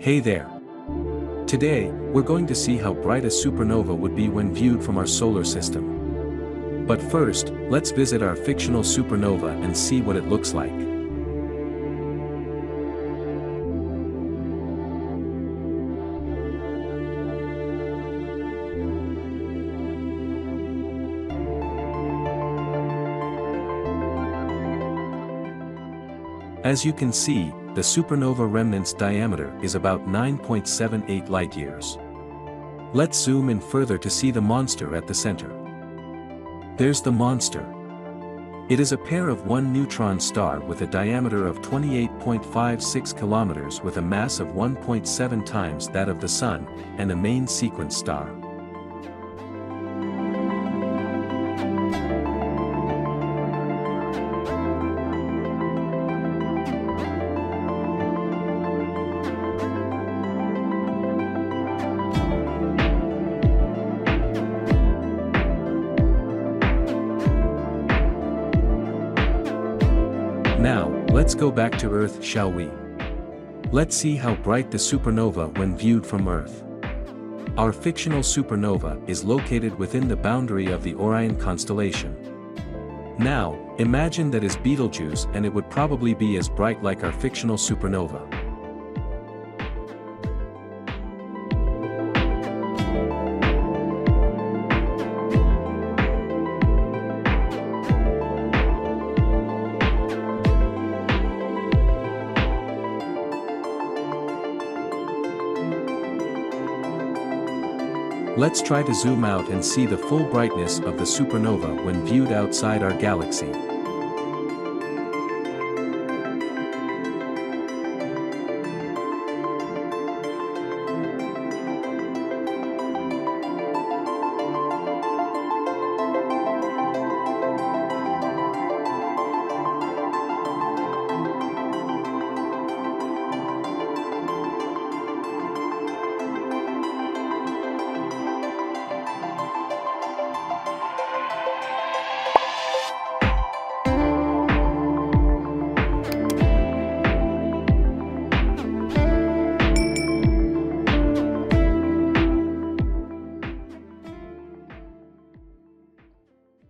Hey there. Today, we're going to see how bright a supernova would be when viewed from our solar system. But first, let's visit our fictional supernova and see what it looks like. As you can see, the supernova remnant's diameter is about 9.78 light-years. Let's zoom in further to see the monster at the center. There's the monster. It is a pair of one neutron star with a diameter of 28.56 kilometers with a mass of 1.7 times that of the Sun, and a main sequence star. Now, let's go back to Earth shall we? Let's see how bright the supernova when viewed from Earth. Our fictional supernova is located within the boundary of the Orion constellation. Now, imagine that is Betelgeuse and it would probably be as bright like our fictional supernova. Let's try to zoom out and see the full brightness of the supernova when viewed outside our galaxy.